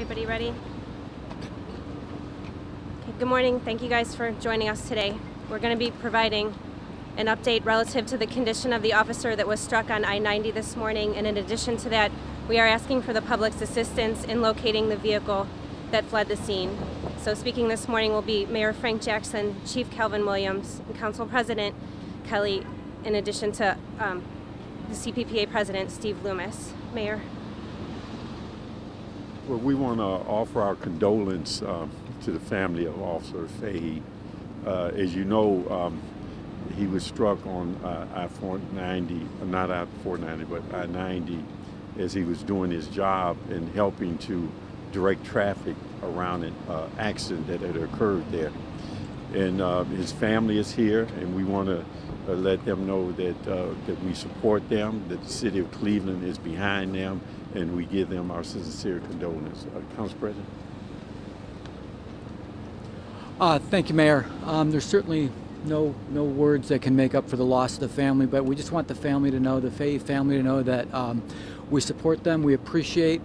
Everybody ready? Okay, good morning. Thank you guys for joining us today. We're going to be providing an update relative to the condition of the officer that was struck on I-90 this morning. And in addition to that, we are asking for the public's assistance in locating the vehicle that fled the scene. So speaking this morning will be Mayor Frank Jackson, Chief Calvin Williams, and Council President Kelley, in addition to um, the CPPA President Steve Loomis. Mayor. Well, we want to offer our condolence um, to the family of Officer Fahey. Uh, as you know, um, he was struck on uh, I-490, uh, not I-490, but I-90, as he was doing his job and helping to direct traffic around an uh, accident that had occurred there. And uh, his family is here, and we want to uh, let them know that uh, that we support them, that the city of Cleveland is behind them, and we give them our sincere condolences. Uh, Council President. Uh, thank you, Mayor. Um, there's certainly no no words that can make up for the loss of the family, but we just want the family to know, the Fahey family to know that um, we support them. We appreciate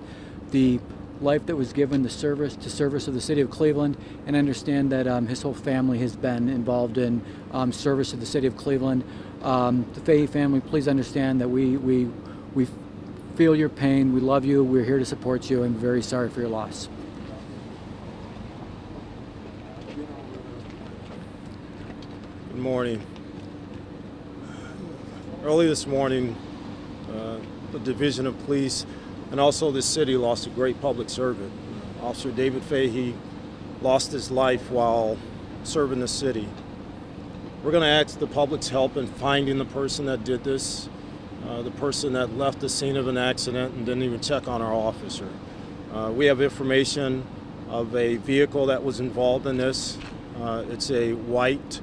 the life that was given, the service to service of the city of Cleveland, and understand that um, his whole family has been involved in um, service of the city of Cleveland. Um, the Fahey family, please understand that we we we feel your pain. We love you. We're here to support you, and very sorry for your loss. Good morning. Early this morning, uh, the Division of Police and also this city lost a great public servant. Officer David Fahey lost his life while serving the city. We're going to ask the public's help in finding the person that did this, uh, the person that left the scene of an accident and didn't even check on our officer. Uh, we have information of a vehicle that was involved in this. Uh, it's a white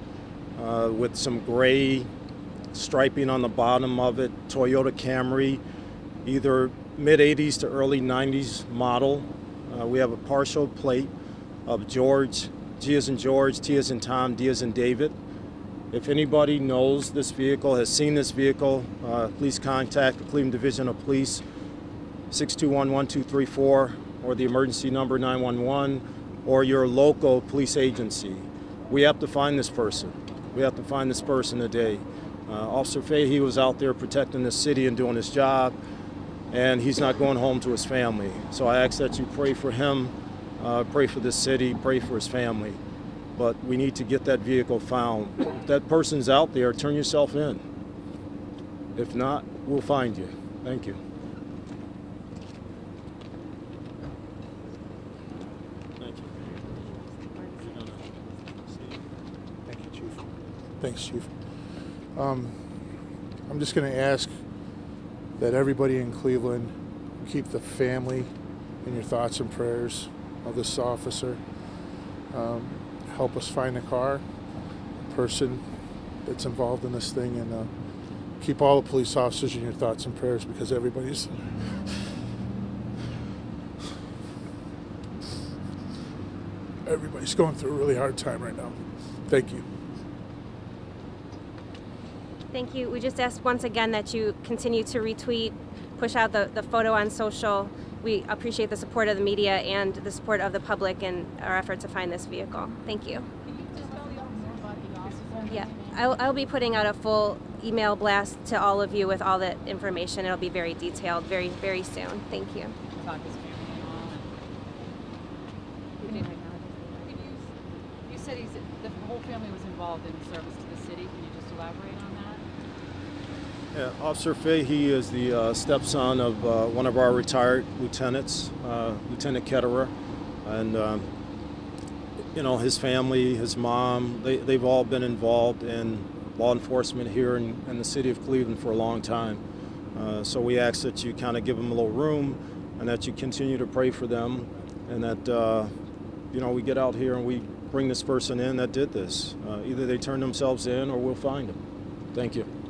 uh, with some gray striping on the bottom of it, Toyota Camry, either mid 80s to early 90s model. Uh, we have a partial plate of George, G as in George, T as in Tom, D as in David. If anybody knows this vehicle, has seen this vehicle, uh, please contact the Cleveland Division of Police 621-1234 or the emergency number 911 or your local police agency. We have to find this person. We have to find this person today. Uh, Officer Fahey was out there protecting the city and doing his job and he's not going home to his family. So I ask that you pray for him, uh, pray for this city, pray for his family. But we need to get that vehicle found. If that person's out there, turn yourself in. If not, we'll find you. Thank you. Thank you. Thank you, Chief. Thanks, Chief. Um, I'm just going to ask that everybody in Cleveland keep the family in your thoughts and prayers of this officer. Um, help us find the car, person that's involved in this thing, and uh, keep all the police officers in your thoughts and prayers because everybody's. Everybody's going through a really hard time right now. Thank you. Thank you. We just ask once again that you continue to retweet, push out the, the photo on social. We appreciate the support of the media and the support of the public in our effort to find this vehicle. Thank you. Yeah, I'll, I'll be putting out a full email blast to all of you with all the information. It'll be very detailed very, very soon. Thank you. You said he's, whole family was involved in service to the city. Can you just elaborate on that? Yeah, Officer Fahey is the uh, stepson of uh, one of our retired lieutenants, uh, Lieutenant Ketterer, and um, you know his family, his mom, they, they've all been involved in law enforcement here in, in the city of Cleveland for a long time. Uh, so we ask that you kind of give them a little room, and that you continue to pray for them, and that uh, you know we get out here and we bring this person in that did this. Uh, either they turn themselves in, or we'll find them. Thank you.